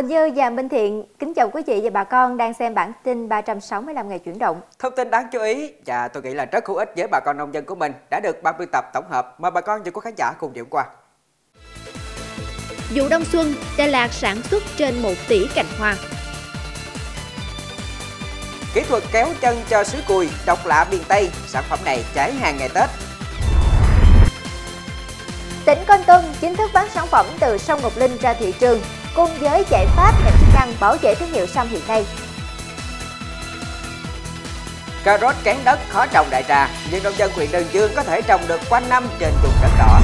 Huỳnh Như và Minh Thiện kính chào quý vị và bà con đang xem bản tin 365 ngày chuyển động. Thông tin đáng chú ý và tôi nghĩ là rất hữu ích với bà con nông dân của mình đã được ban biên tập tổng hợp. Mời bà con và quý khán giả cùng điểm qua. Vụ đông xuân, Đà Lạt sản xuất trên 1 tỷ cành hoa. Kỹ thuật kéo chân cho sứ cùi, độc lạ miền Tây, sản phẩm này cháy hàng ngày Tết. Tỉnh Con Tum chính thức bán sản phẩm từ sông Ngọc Linh ra thị trường cùng với giải pháp ngành chức năng bảo vệ thương hiệu sâm hiện nay. Cà rốt kén đất khó trồng đại trà, nhưng nông dân huyện Đơn Dương có thể trồng được quanh năm trên vùng đất đỏ.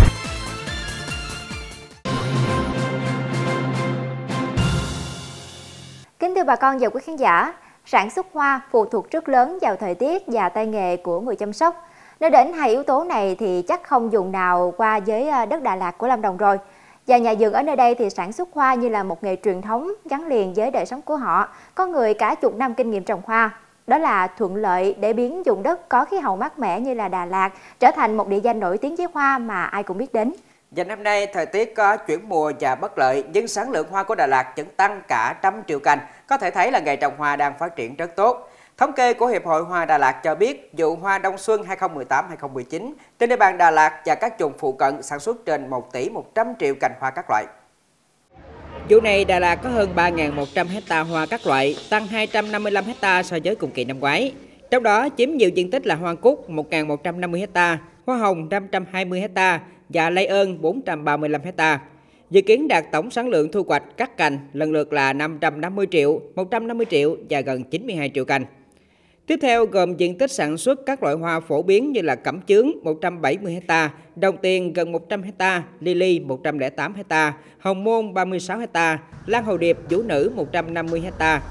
Kính thưa bà con và quý khán giả, sản xuất hoa phụ thuộc rất lớn vào thời tiết và tay nghề của người chăm sóc. Nói đến hai yếu tố này thì chắc không dùng nào qua với à, đất Đà Lạt của Lâm Đồng rồi. Và nhà vườn ở nơi đây thì sản xuất hoa như là một nghề truyền thống gắn liền với đời sống của họ. Có người cả chục năm kinh nghiệm trồng hoa. Đó là thuận lợi để biến vùng đất có khí hậu mát mẻ như là Đà Lạt trở thành một địa danh nổi tiếng với hoa mà ai cũng biết đến. Và năm nay, thời tiết có chuyển mùa và bất lợi, nhưng sản lượng hoa của Đà Lạt vẫn tăng cả trăm triệu cành. Có thể thấy là nghề trồng hoa đang phát triển rất tốt. Thống kê của Hiệp hội Hoa Đà Lạt cho biết vụ hoa đông xuân 2018-2019 trên địa bàn Đà Lạt và các vùng phụ cận sản xuất trên 1 tỷ 100 triệu cành hoa các loại. Vụ này Đà Lạt có hơn 3.100 hecta hoa các loại, tăng 255 hecta so với cùng kỳ năm ngoái. Trong đó chiếm nhiều diện tích là hoa cúc 1.150 hecta, hoa hồng 520 hecta và lây ơn 435 hecta. Dự kiến đạt tổng sản lượng thu hoạch các cành lần lượt là 550 triệu, 150 triệu và gần 92 triệu cành. Tiếp theo gồm diện tích sản xuất các loại hoa phổ biến như là cẩm chướng 170 ha, đồng tiền gần 100 ha, lily 108 ha, hồng môn 36 ha, lan hồ điệp vũ nữ 150 ha.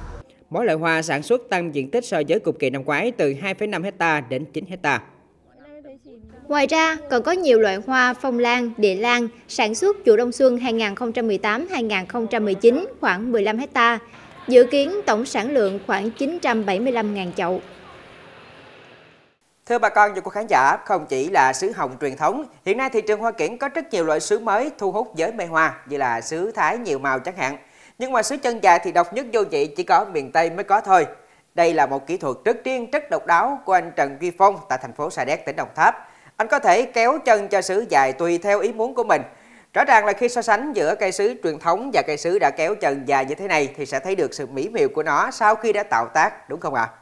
Mỗi loại hoa sản xuất tăng diện tích so với cùng kỳ năm ngoái từ 2,5 ha đến 9 ha. Ngoài ra, còn có nhiều loại hoa phong lan, địa lan sản xuất vụ đông xuân 2018-2019 khoảng 15 hectare dự kiến tổng sản lượng khoảng 975.000 chậu. Thưa bà con và quý khán giả, không chỉ là sứ hồng truyền thống, hiện nay thị trường hoa kiển có rất nhiều loại sứ mới thu hút giới mê hoa như là sứ thái nhiều màu chẳng hạn. Nhưng mà sứ chân dài thì độc nhất vô nhị chỉ có miền Tây mới có thôi. Đây là một kỹ thuật rất riêng, rất độc đáo của anh Trần Duy Phong tại thành phố Sa Đéc, tỉnh Đồng Tháp. Anh có thể kéo chân cho sứ dài tùy theo ý muốn của mình. Rõ ràng là khi so sánh giữa cây sứ truyền thống và cây sứ đã kéo chân dài như thế này thì sẽ thấy được sự mỹ miều của nó sau khi đã tạo tác, đúng không ạ? À?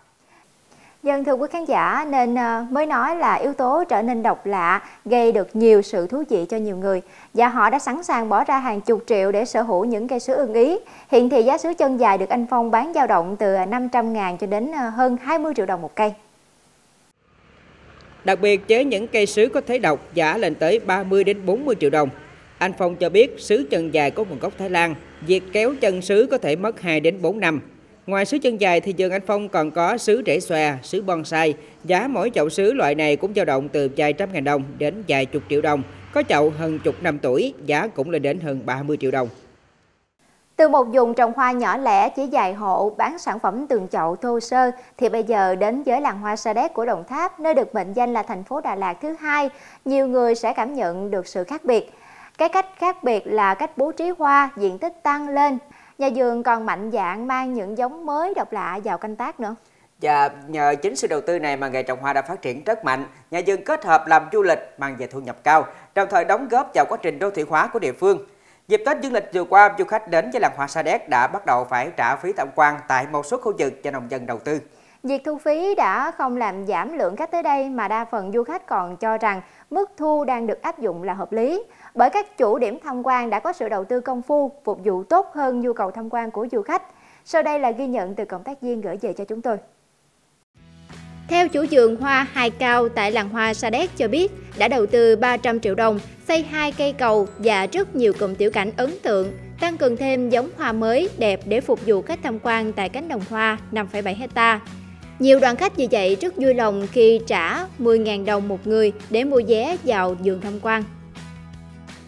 Dân thưa quý khán giả nên ờ, mới nói là yếu tố trở nên độc lạ gây được nhiều sự thú vị cho nhiều người và họ đã sẵn sàng bỏ ra hàng chục triệu để sở hữu những cây sứ ưng ý. Hiện thì giá sứ chân dài được anh Phong bán dao động từ 500 ngàn cho đến ờ, hơn 20 triệu đồng một cây. Đặc biệt với những cây sứ có thế độc giá lên tới 30 đến 40 triệu đồng. Anh Phong cho biết sứ chân dài có nguồn gốc Thái Lan, việc kéo chân sứ có thể mất 2 đến 4 năm. Ngoài sứ chân dài thì vườn anh Phong còn có sứ rễ xòe, sứ bonsai. Giá mỗi chậu sứ loại này cũng dao động từ vài trăm ngàn đồng đến vài chục triệu đồng. Có chậu hơn chục năm tuổi, giá cũng lên đến hơn 30 triệu đồng. Từ một vùng trồng hoa nhỏ lẻ chỉ dài hộ bán sản phẩm từng chậu thô sơ thì bây giờ đến giới làng hoa Sa Đéc của Đồng Tháp nơi được mệnh danh là thành phố Đà Lạt thứ hai, nhiều người sẽ cảm nhận được sự khác biệt. Cái cách khác biệt là cách bố trí hoa, diện tích tăng lên. Nhà vườn còn mạnh dạng mang những giống mới độc lạ vào canh tác nữa. Và nhờ chính sự đầu tư này mà nghề trồng hoa đã phát triển rất mạnh. Nhà vườn kết hợp làm du lịch mang về thu nhập cao, đồng thời đóng góp vào quá trình đô thị hóa của địa phương. Dịp Tết dương lịch vừa qua, du khách đến với làng hoa Sa Đéc đã bắt đầu phải trả phí tham quan tại một số khu vực cho nông dân đầu tư. Việc thu phí đã không làm giảm lượng khách tới đây mà đa phần du khách còn cho rằng mức thu đang được áp dụng là hợp lý. Bởi các chủ điểm tham quan đã có sự đầu tư công phu, phục vụ tốt hơn nhu cầu tham quan của du khách. Sau đây là ghi nhận từ cộng tác viên gửi về cho chúng tôi. Theo chủ vườn hoa Hai Cao tại làng hoa Sa Đéc cho biết, đã đầu tư 300 triệu đồng, xây hai cây cầu và rất nhiều cụm tiểu cảnh ấn tượng, tăng cường thêm giống hoa mới đẹp để phục vụ khách tham quan tại cánh đồng hoa 5,7 hecta. Nhiều đoàn khách vì vậy rất vui lòng khi trả 10.000 đồng một người để mua vé vào vườn tham quan.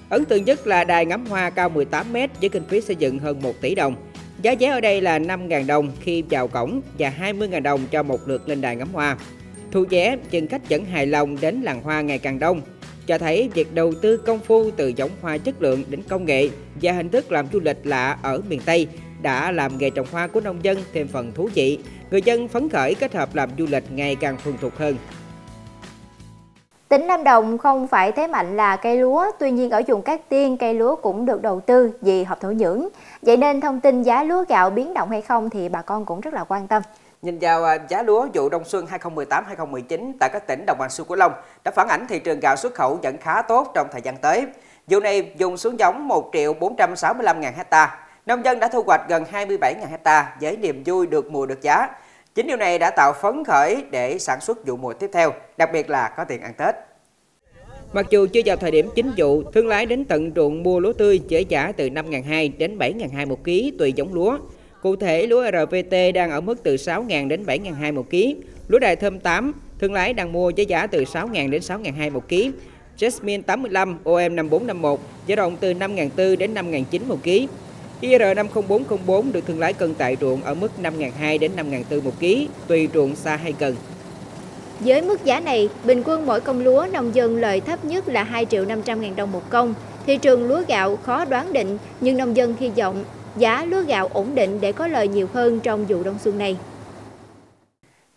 Ấn tượng nhất là đài ngắm hoa cao 18 m với kinh phí xây dựng hơn 1 tỷ đồng. Giá vé ở đây là 5.000 đồng khi vào cổng và 20.000 đồng cho một lượt lên đài ngắm hoa. Thu vé, chừng khách vẫn hài lòng đến làng hoa ngày càng đông, cho thấy việc đầu tư công phu từ giống hoa chất lượng đến công nghệ và hình thức làm du lịch lạ ở miền Tây đã làm nghề trồng hoa của nông dân thêm phần thú vị. Người dân phấn khởi kết hợp làm du lịch ngày càng thuần thục hơn. Tỉnh Lâm Đồng không phải thế mạnh là cây lúa, tuy nhiên ở vùng Cát Tiên cây lúa cũng được đầu tư vì hợp thổ nhưỡng. Vậy nên thông tin giá lúa gạo biến động hay không thì bà con cũng rất là quan tâm. Nhìn vào à, giá lúa vụ đông xuân 2018-2019 tại các tỉnh đồng bằng sông Cửu Long đã phản ảnh thị trường gạo xuất khẩu vẫn khá tốt trong thời gian tới. Vụ này dùng xuống giống 1 triệu 465 ngàn hecta. Nông dân đã thu hoạch gần 27 ngàn hecta với niềm vui được mùa được giá. Chính điều này đã tạo phấn khởi để sản xuất vụ mùa tiếp theo, đặc biệt là có tiền ăn Tết. Mặc dù chưa vào thời điểm chính vụ, thương lái đến tận ruộng mua lúa tươi với giá từ 5.200 đến 7.200 một ký tùy giống lúa. Cụ thể, lúa RVT đang ở mức từ 6.000 đến 7.200 một ký. Lúa đài thơm 8, thương lái đang mua với giá từ 6.000 đến 6.200 một ký. Jasmine 85 OM 5451 giá động từ 5.400 đến 5.900 một ký. IR 50404 được thương lái cân tại ruộng ở mức 5.200 đến 5.400 một ký, tùy ruộng xa hay gần. Với mức giá này, bình quân mỗi công lúa nông dân lợi thấp nhất là 2 triệu 500 ngàn đồng một công. Thị trường lúa gạo khó đoán định, nhưng nông dân hy vọng giá lúa gạo ổn định để có lời nhiều hơn trong vụ đông xuân này.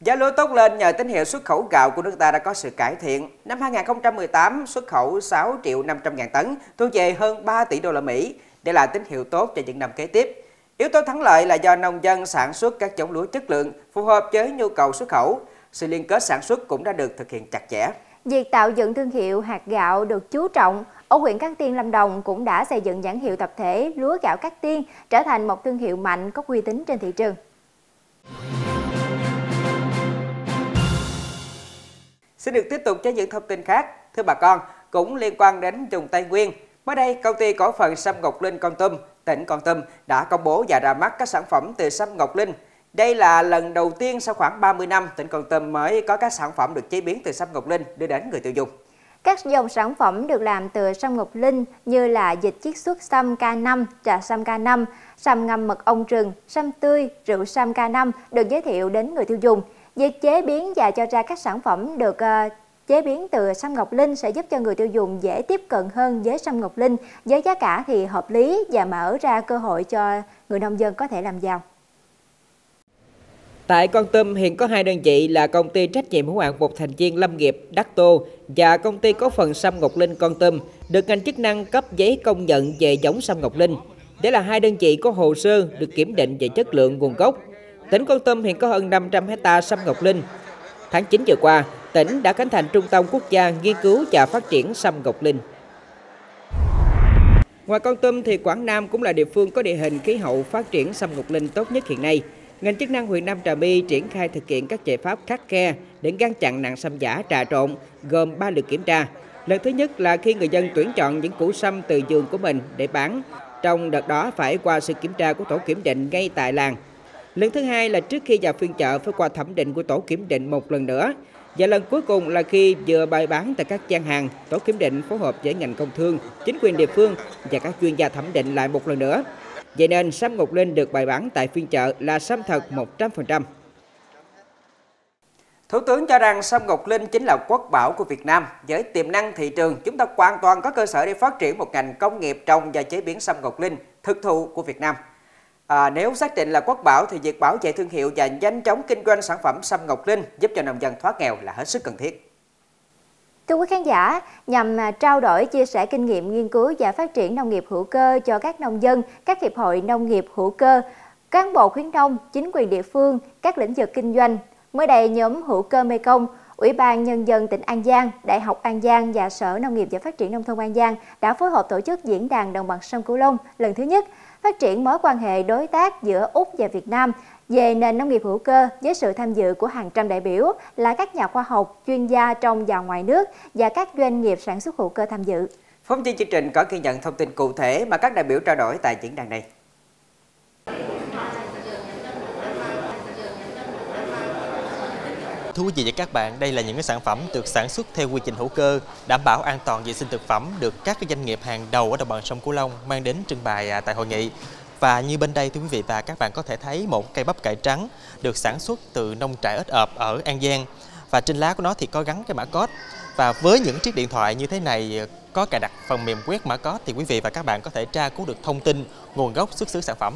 Giá lúa tốt lên nhờ tín hiệu xuất khẩu gạo của nước ta đã có sự cải thiện. Năm 2018 xuất khẩu 6 triệu 500 ngàn tấn, thu về hơn 3 tỷ đô la Mỹ. Đây là tín hiệu tốt cho những năm kế tiếp. Yếu tố thắng lợi là do nông dân sản xuất các giống lúa chất lượng phù hợp với nhu cầu xuất khẩu. Sự liên kết sản xuất cũng đã được thực hiện chặt chẽ. Việc tạo dựng thương hiệu hạt gạo được chú trọng. Ở huyện Cát Tiên Lâm Đồng cũng đã xây dựng nhãn hiệu tập thể lúa gạo Cát Tiên trở thành một thương hiệu mạnh có uy tín trên thị trường. Xin được tiếp tục với những thông tin khác. Thưa bà con, cũng liên quan đến vùng Tây Nguyên. Mới đây, công ty cổ phần Sâm Ngọc Linh Con Tum, tỉnh Con Tum đã công bố và ra mắt các sản phẩm từ Sâm Ngọc Linh. Đây là lần đầu tiên sau khoảng 30 năm, tỉnh Con Tum mới có các sản phẩm được chế biến từ Sâm Ngọc Linh đưa đến người tiêu dùng. Các dòng sản phẩm được làm từ sâm ngọc linh như là dịch chiết xuất sâm K5, trà sâm K5, sâm ngâm mật ong rừng, sâm tươi, rượu sâm K5 được giới thiệu đến người tiêu dùng. Việc chế biến và cho ra các sản phẩm được uh, chế biến từ sâm ngọc linh sẽ giúp cho người tiêu dùng dễ tiếp cận hơn với sâm ngọc linh với giá cả thì hợp lý và mở ra cơ hội cho người nông dân có thể làm giàu. Tại Con Tum hiện có hai đơn vị là công ty trách nhiệm hữu hạn một thành viên lâm nghiệp Đắc Tô và công ty có phần Sâm Ngọc Linh Con Tum được ngành chức năng cấp giấy công nhận về giống Sâm Ngọc Linh. Đây là hai đơn vị có hồ sơ được kiểm định về chất lượng nguồn gốc. Tỉnh Con Tum hiện có hơn 500 hecta Sâm Ngọc Linh. Tháng 9 vừa qua, tỉnh đã khánh thành Trung tâm Quốc gia nghiên cứu và phát triển Sâm Ngọc Linh. Ngoài Con Tum thì Quảng Nam cũng là địa phương có địa hình khí hậu phát triển Sâm Ngọc Linh tốt nhất hiện nay – ngành chức năng huyện Nam Trà My triển khai thực hiện các giải pháp khắc khe để ngăn chặn nạn sâm giả trà trộn, gồm 3 lượt kiểm tra. Lần thứ nhất là khi người dân tuyển chọn những củ sâm từ vườn của mình để bán. Trong đợt đó phải qua sự kiểm tra của tổ kiểm định ngay tại làng. Lần thứ hai là trước khi vào phiên chợ phải qua thẩm định của tổ kiểm định một lần nữa. Và lần cuối cùng là khi vừa bày bán tại các gian hàng, tổ kiểm định phối hợp với ngành công thương, chính quyền địa phương và các chuyên gia thẩm định lại một lần nữa. Vậy nên sâm Ngọc Linh được bày bán tại phiên chợ là sâm thật 100%. Thủ tướng cho rằng sâm Ngọc Linh chính là quốc bảo của Việt Nam. Với tiềm năng thị trường, chúng ta hoàn toàn có cơ sở để phát triển một ngành công nghiệp trồng và chế biến sâm Ngọc Linh thực thụ của Việt Nam. À, nếu xác định là quốc bảo thì việc bảo vệ thương hiệu và nhanh chóng kinh doanh sản phẩm sâm Ngọc Linh giúp cho nông dân thoát nghèo là hết sức cần thiết. Thưa quý khán giả, nhằm à, trao đổi chia sẻ kinh nghiệm nghiên cứu và phát triển nông nghiệp hữu cơ cho các nông dân, các hiệp hội nông nghiệp hữu cơ, cán bộ khuyến nông, chính quyền địa phương, các lĩnh vực kinh doanh. Mới đây, nhóm hữu cơ Mekong, Ủy ban Nhân dân tỉnh An Giang, Đại học An Giang và Sở Nông nghiệp và Phát triển Nông thôn An Giang đã phối hợp tổ chức diễn đàn đồng bằng sông Cửu Long lần thứ nhất, phát triển mối quan hệ đối tác giữa Úc và Việt Nam về nền nông nghiệp hữu cơ với sự tham dự của hàng trăm đại biểu là các nhà khoa học, chuyên gia trong và ngoài nước và các doanh nghiệp sản xuất hữu cơ tham dự. Phóng viên chương trình có ghi nhận thông tin cụ thể mà các đại biểu trao đổi tại diễn đàn này. Thưa quý vị và các bạn, đây là những cái sản phẩm được sản xuất theo quy trình hữu cơ, đảm bảo an toàn vệ sinh thực phẩm được các cái doanh nghiệp hàng đầu ở đồng bằng sông Cửu Long mang đến trưng bày à, tại hội nghị. Và như bên đây thưa quý vị và các bạn có thể thấy một cây bắp cải trắng được sản xuất từ nông trại ếch ợp ở An Giang. Và trên lá của nó thì có gắn cái mã code. Và với những chiếc điện thoại như thế này có cài đặt phần mềm quét mã code thì quý vị và các bạn có thể tra cứu được thông tin nguồn gốc xuất xứ sản phẩm.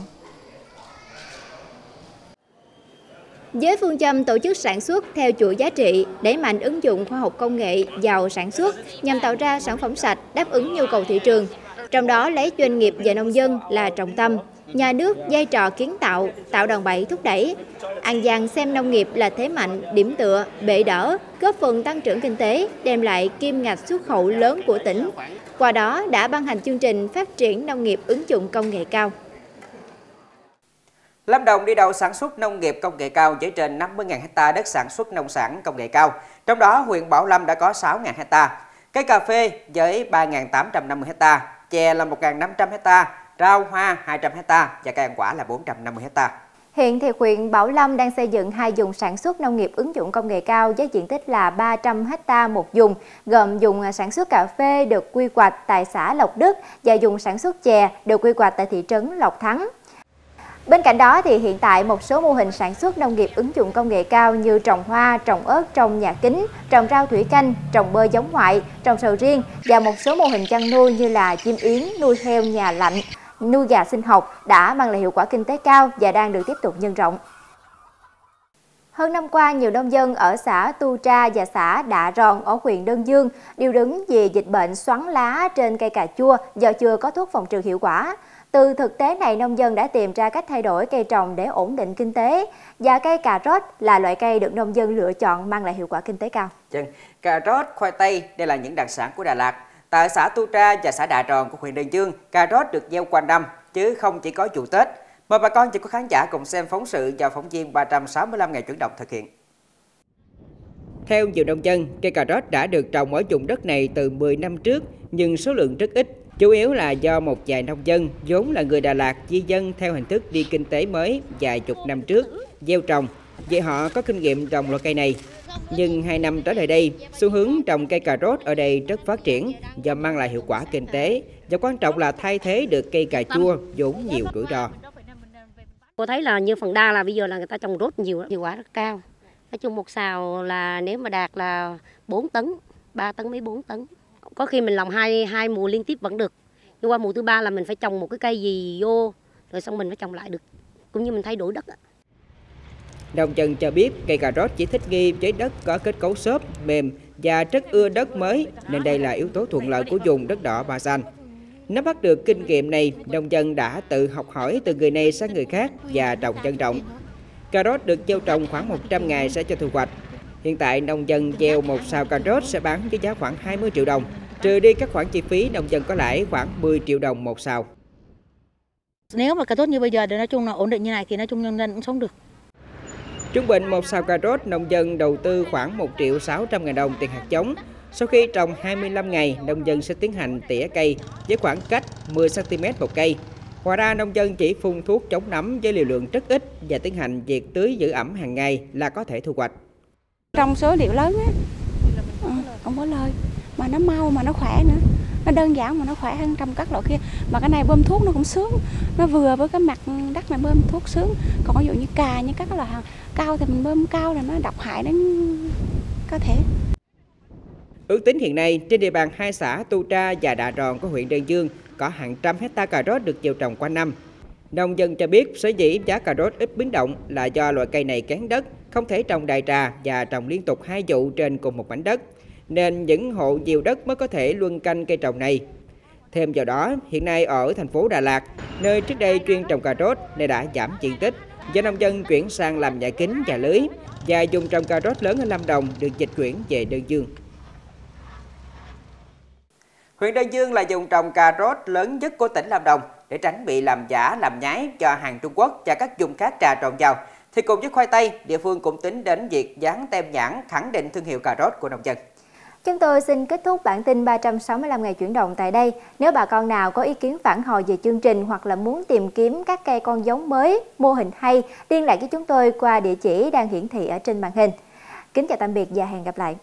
Với phương châm tổ chức sản xuất theo chuỗi giá trị, đẩy mạnh ứng dụng khoa học công nghệ vào sản xuất nhằm tạo ra sản phẩm sạch đáp ứng nhu cầu thị trường. Trong đó lấy doanh nghiệp và nông dân là trọng tâm, nhà nước vai trò kiến tạo, tạo đòn bẩy thúc đẩy. An Giang xem nông nghiệp là thế mạnh, điểm tựa, bệ đỡ, góp phần tăng trưởng kinh tế, đem lại kim ngạch xuất khẩu lớn của tỉnh. Qua đó đã ban hành chương trình phát triển nông nghiệp ứng dụng công nghệ cao. Lâm Đồng đi đầu sản xuất nông nghiệp công nghệ cao với trên 50.000 ha đất sản xuất nông sản công nghệ cao. Trong đó, huyện Bảo Lâm đã có 6.000 ha cây cà phê với 3.850 ha, chè là 1.500 ha, rau hoa 200 ha và cây ăn quả là 450 ha. Hiện thì huyện Bảo Lâm đang xây dựng hai vùng sản xuất nông nghiệp ứng dụng công nghệ cao với diện tích là 300 ha một vùng, gồm vùng sản xuất cà phê được quy hoạch tại xã Lộc Đức và vùng sản xuất chè được quy hoạch tại thị trấn Lộc Thắng. Bên cạnh đó thì hiện tại một số mô hình sản xuất nông nghiệp ứng dụng công nghệ cao như trồng hoa, trồng ớt trong nhà kính, trồng rau thủy canh, trồng bơ giống ngoại, trồng sầu riêng và một số mô hình chăn nuôi như là chim yến, nuôi heo nhà lạnh, nuôi gà sinh học đã mang lại hiệu quả kinh tế cao và đang được tiếp tục nhân rộng. Hơn năm qua, nhiều nông dân ở xã Tu Tra và xã Đạ Ròn ở huyện Đơn Dương đều đứng về dịch bệnh xoắn lá trên cây cà chua do chưa có thuốc phòng trừ hiệu quả. Từ thực tế này, nông dân đã tìm ra cách thay đổi cây trồng để ổn định kinh tế và cây cà rốt là loại cây được nông dân lựa chọn mang lại hiệu quả kinh tế cao. Chân, cà rốt, khoai tây đây là những đặc sản của Đà Lạt. Tại xã Tu Tra và xã Đà Tròn của huyện Đơn Dương, cà rốt được gieo quanh năm chứ không chỉ có vụ Tết. Mời bà con chỉ có khán giả cùng xem phóng sự do phóng viên 365 ngày chuyển động thực hiện. Theo nhiều nông dân, cây cà rốt đã được trồng ở vùng đất này từ 10 năm trước nhưng số lượng rất ít Chủ yếu là do một vài nông dân vốn là người Đà Lạt di dân theo hình thức đi kinh tế mới vài chục năm trước, gieo trồng, vì họ có kinh nghiệm trồng loại cây này. Nhưng hai năm trở lại đây, xu hướng trồng cây cà rốt ở đây rất phát triển và mang lại hiệu quả kinh tế và quan trọng là thay thế được cây cà chua vốn nhiều rủi ro. Cô thấy là như phần đa là bây giờ là người ta trồng rốt nhiều, hiệu quả rất cao. Nói chung một xào là nếu mà đạt là 4 tấn, 3 tấn mấy 4 tấn có khi mình làm hai hai mùa liên tiếp vẫn được nhưng qua mùa thứ ba là mình phải trồng một cái cây gì vô rồi xong mình phải trồng lại được cũng như mình thay đổi đất Nông dân cho biết cây cà rốt chỉ thích nghi với đất có kết cấu xốp, mềm và rất ưa đất mới nên đây là yếu tố thuận lợi của vùng đất đỏ Ba Xanh. Nắm bắt được kinh nghiệm này, nông dân đã tự học hỏi từ người này sang người khác và trồng dân trọng. Cà rốt được gieo trồng khoảng 100 ngày sẽ cho thu hoạch. Hiện tại nông dân gieo một sào cà rốt sẽ bán với giá khoảng 20 triệu đồng. Trừ đi các khoản chi phí, nông dân có lãi khoảng 10 triệu đồng một sào. Nếu mà cà rốt như bây giờ thì nói chung là ổn định như này thì nói chung nhân dân cũng sống được. Trung bình một sào cà rốt nông dân đầu tư khoảng 1 triệu 600 ngàn đồng tiền hạt giống. Sau khi trồng 25 ngày, nông dân sẽ tiến hành tỉa cây với khoảng cách 10cm một cây. Ngoài ra, nông dân chỉ phun thuốc chống nấm với liều lượng rất ít và tiến hành việc tưới giữ ẩm hàng ngày là có thể thu hoạch. Trong số liệu lớn á, không có lời mà nó mau mà nó khỏe nữa. Nó đơn giản mà nó khỏe hơn trong các loại kia. Mà cái này bơm thuốc nó cũng sướng. Nó vừa với cái mặt đất này bơm thuốc sướng. Còn ví dụ như cà như các loại hàng cao thì mình bơm cao là nó độc hại đến có thể. Ước tính hiện nay trên địa bàn hai xã Tu Tra và Đà Ròn của huyện Đơn Dương có hàng trăm hecta cà rốt được gieo trồng qua năm. Nông dân cho biết sở dĩ giá cà rốt ít biến động là do loại cây này kén đất, không thể trồng đại trà và trồng liên tục hai vụ trên cùng một mảnh đất nên những hộ nhiều đất mới có thể luân canh cây trồng này. Thêm vào đó, hiện nay ở thành phố Đà Lạt, nơi trước đây chuyên trồng cà rốt nay đã giảm diện tích do nông dân chuyển sang làm nhà kính và lưới và dùng trồng cà rốt lớn ở Lâm Đồng được dịch chuyển về Đơn Dương. Huyện Đơn Dương là vùng trồng cà rốt lớn nhất của tỉnh Lâm Đồng để tránh bị làm giả, làm nhái cho hàng Trung Quốc và các vùng khác trà trộn vào. Thì cùng với khoai tây, địa phương cũng tính đến việc dán tem nhãn khẳng định thương hiệu cà rốt của nông dân. Chúng tôi xin kết thúc bản tin 365 ngày chuyển động tại đây. Nếu bà con nào có ý kiến phản hồi về chương trình hoặc là muốn tìm kiếm các cây con giống mới, mô hình hay, liên lạc với chúng tôi qua địa chỉ đang hiển thị ở trên màn hình. Kính chào tạm biệt và hẹn gặp lại.